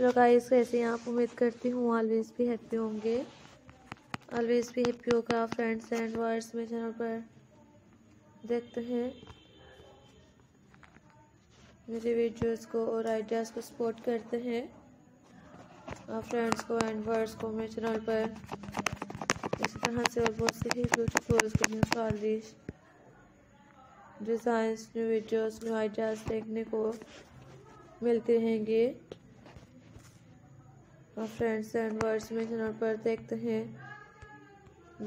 Hello guys कैसे हैं आप उम्मीद करती हूँ ऑलवेज भी हैप्पी होंगे। ऑलवेज भी हैप्पी होगा फ्रेंड्स एंड वर्ड्स में चैनल पर देखते हैं। मेरे वीडियोस को और आइडियाज़ को सपोर्ट करते हैं। आप फ्रेंड्स को एंड वर्ड्स को मेरे चैनल पर इस तरह से और बहुत से ही beautiful new designs new videos new ideas देखने को मिलते रहेंगे। और फ्रेंड्स एंड वर्ड्स में चैनल पर देखते हैं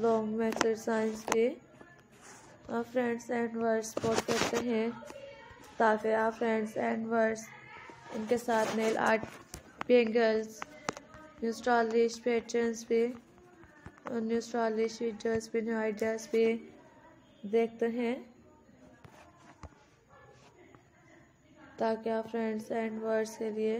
लॉन्ग मैथड साइंस के। फ्रेंड्स एंड वर्ड्स सपोर्ट करते हैं। ताकि आप फ्रेंड्स एंड वर्ड्स इनके साथ nail art bangles new stylish patterns पे और न्यू फीचर्स पे न्यू आइडियाज़ पे देखते हैं। ताकि आप फ्रेंड्स एंड वर्ड्स के लिए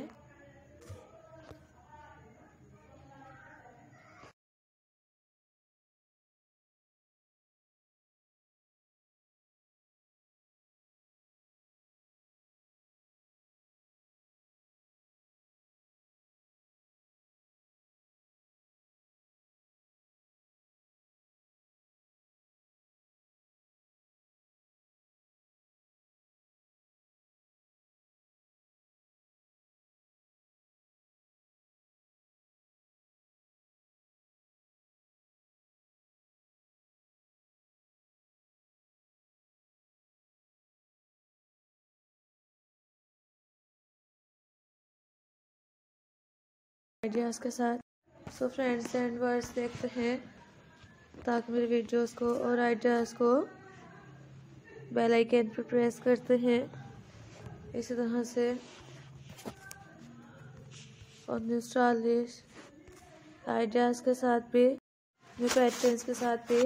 आइडियाज़ के साथ। सो फ्रेंड्स एंड वर्ड्स देखते हैं। ताकि मेरे वीडियोस को और आइडियाज़ को बेल आइकन पर प्रेस करते हैं। इसी तरह से और न्यू आइडियाज़ के साथ भी न्यू पैटर्न्स के साथ भी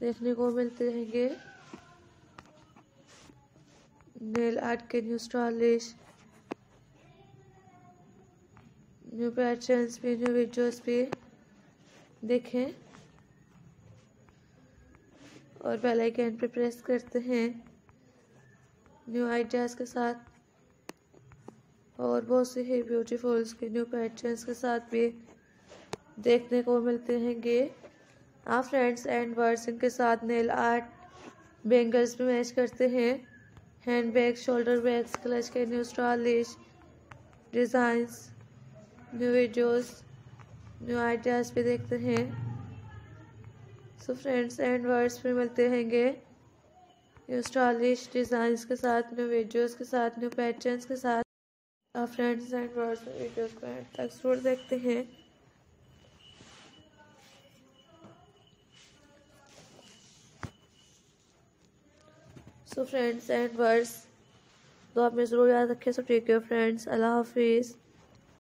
देखने को मिलते रहेंगे। नेल आर्ट के न्यू स्टाइलिश न्यू पैटर्न्स पे न्यू वीडियोस पे देखें। और बेल आइकन पे प्रेस करते हैं। न्यू आइडियाज़ के साथ। और बहुत से ही ब्यूटीफुल्स के न्यू पैटर्न्स के साथ भी देखने को मिलते रहेंगे। आप फ्रेंड्स एंड वर्ड्स इनके साथ नेल आर्ट बेंगल्स भी मैच करते हैं। Hand bag shoulder bags clutch के new stylish designs new videos new ideas भी देखते हैं। सो फ्रेंड्स एंड वर्ड्स भी मिलते रहेंगे। न्यू स्टाइलिश डिज़ाइंस के साथ न्यू वीडियोस के साथ न्यू पैटर्न्स के साथ आप फ्रेंड्स एंड वर्ड्स वीडियोस को एंड तक ज़रूर देखते हैं। सो फ्रेंड्स एंड वर्ड्स तो आप में ज़रूर याद रखें। So take care friends Allah हाफिज़